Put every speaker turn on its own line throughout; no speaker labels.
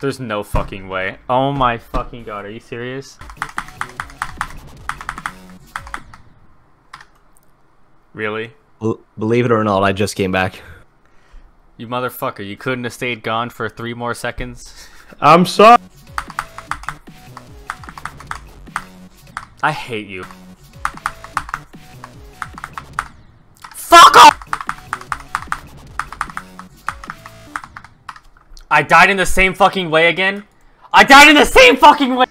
There's no fucking way. Oh my fucking god, are you serious? Really?
Believe it or not, I just came back.
You motherfucker, you couldn't have stayed gone for three more seconds?
I'm sorry.
I hate you. Fuck off! I died in the same fucking way again? I died in the same fucking way!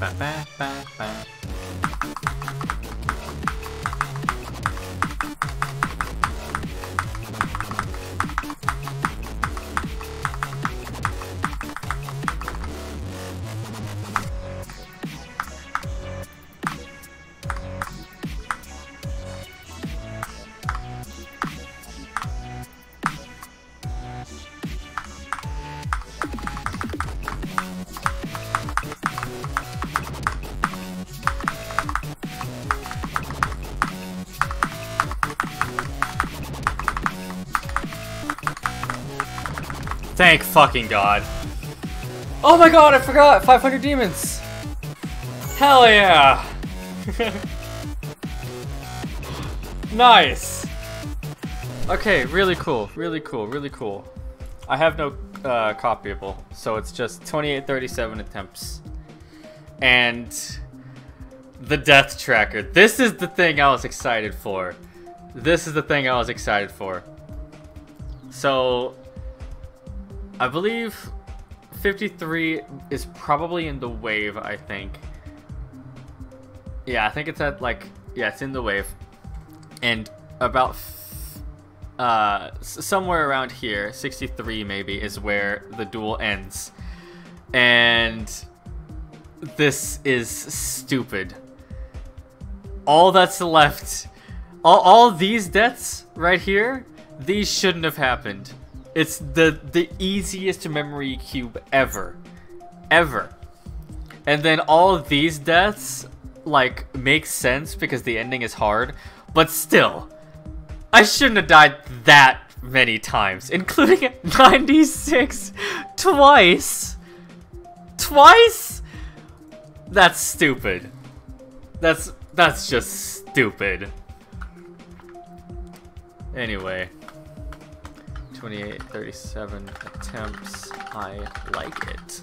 Ba, ba, ba, ba, Thank fucking god. Oh my god, I forgot! 500 demons! Hell yeah! nice! Okay, really cool, really cool, really cool. I have no uh, copyable, so it's just 2837 attempts. And the death tracker. This is the thing I was excited for. This is the thing I was excited for. So, I believe 53 is probably in the wave, I think. Yeah, I think it's at like, yeah, it's in the wave. And about uh, somewhere around here, 63 maybe, is where the dual ends. And this is stupid. All that's left, all, all these deaths right here, these shouldn't have happened. It's the the easiest memory cube ever, ever. And then all of these deaths like make sense because the ending is hard, but still, I shouldn't have died that many times, including 96 twice. Twice? That's stupid. That's that's just stupid. Anyway. 28, 37 attempts. I like it.